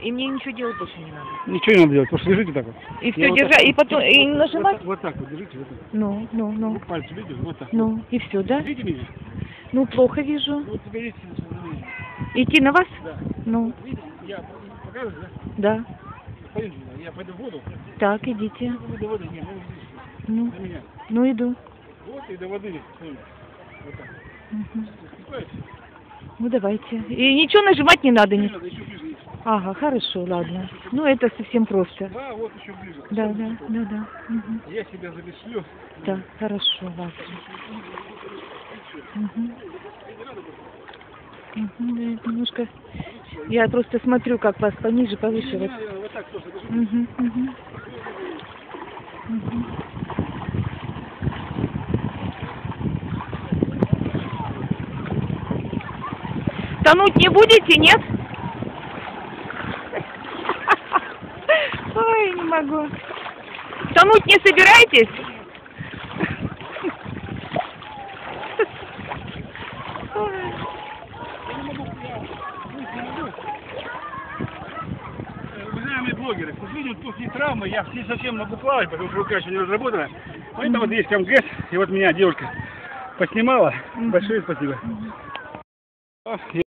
И мне ничего делать больше не надо. Ничего не надо делать, просто лежите так вот. И все вот держать, так и потом, и нажимать? Вот так, вот так вот, держите, вот так. Ну, ну, ну, Пальцы видите, вот так. ну, и все, да? Видите меня? Ну, плохо вижу. Вот теперь. Идти на вас? Да. Ну, Видите, я показываю, да? да. Пойдемте, я пойду в воду. Так, идите. Вы до воды, не, ну, здесь, Ну, ну, иду. Вот и до воды. смотрите. Вот так. Ну, давайте. И ничего нажимать не надо. Не ни- надо, еще. Ага, хорошо, ладно. Ну, это совсем просто. Да, вот еще ближе. Да, да, да, да. Мгм. Я себя завешлю. Да, хорошо, ладно. Мгм. Мгм, да, немножко... Я просто смотрю, как вас пониже, повыше. Вот. вот так. Мгм, мгм. Мгм. Тонуть не будете, нет? Ой, не могу. Тонуть не собираетесь? Уважаемые блогеры, к сожалению, после травмы я не совсем могу плавать, потому что рука еще не разработана. Поэтому вот есть МГС, и вот меня девушка поснимала. Большое спасибо.